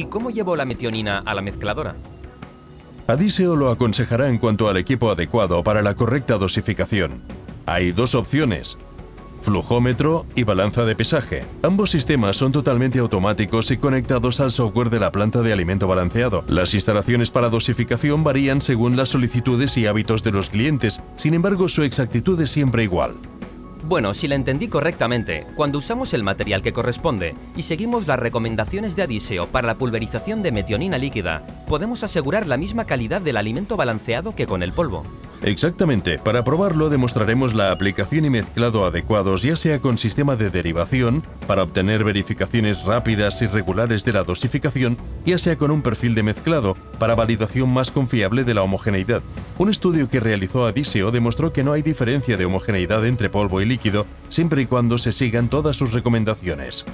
¿Y cómo llevo la metionina a la mezcladora? Adiseo lo aconsejará en cuanto al equipo adecuado para la correcta dosificación. Hay dos opciones, flujómetro y balanza de pesaje. Ambos sistemas son totalmente automáticos y conectados al software de la planta de alimento balanceado. Las instalaciones para dosificación varían según las solicitudes y hábitos de los clientes, sin embargo su exactitud es siempre igual. Bueno, si la entendí correctamente, cuando usamos el material que corresponde y seguimos las recomendaciones de Adiseo para la pulverización de metionina líquida, podemos asegurar la misma calidad del alimento balanceado que con el polvo. Exactamente, para probarlo demostraremos la aplicación y mezclado adecuados ya sea con sistema de derivación, para obtener verificaciones rápidas y regulares de la dosificación, ya sea con un perfil de mezclado, para validación más confiable de la homogeneidad. Un estudio que realizó Adiseo demostró que no hay diferencia de homogeneidad entre polvo y líquido, siempre y cuando se sigan todas sus recomendaciones.